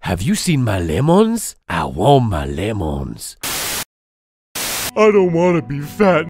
Have you seen my lemons? I want my lemons. I don't want to be fat